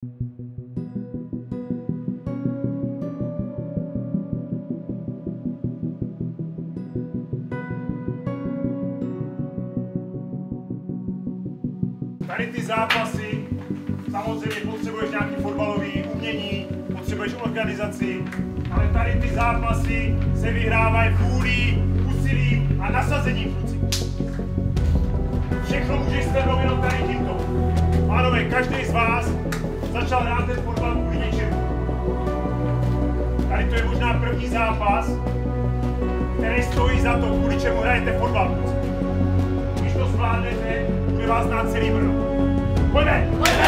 Tady ty zápasy, samozřejmě potřebuješ nějaký fotbalový umění, potřebuješ organizaci, ale tady ty zápasy se vyhrávají vůlí, úsilím a nasazením kluci. Všechno můžeš sledovat jenom tady tímto. Pánové, každý z vás začal hrát ten fotbal kvůli něčemu. Tady to je možná první zápas, který stojí za to, kvůli čemu hrajete fotbal. Když to zvládnete, bude vás znát celý Brno. Pojďme! Pojďme!